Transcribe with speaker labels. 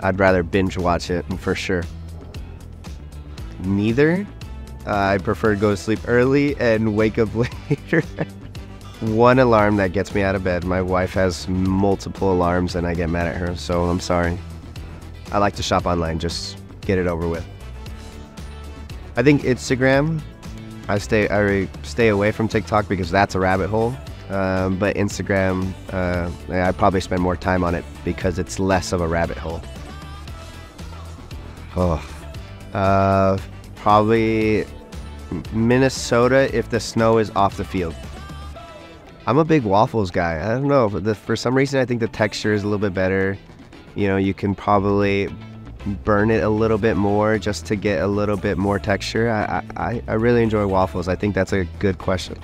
Speaker 1: I'd rather binge watch it for sure. Neither. Uh, I prefer to go to sleep early and wake up later. One alarm that gets me out of bed. My wife has multiple alarms and I get mad at her, so I'm sorry. I like to shop online, just get it over with. I think Instagram. I stay I stay away from TikTok because that's a rabbit hole. Um, but Instagram, uh, I probably spend more time on it because it's less of a rabbit hole. Oh, uh, probably Minnesota if the snow is off the field. I'm a big waffles guy. I don't know, the, for some reason I think the texture is a little bit better. You know, you can probably burn it a little bit more just to get a little bit more texture. I, I, I really enjoy waffles. I think that's a good question.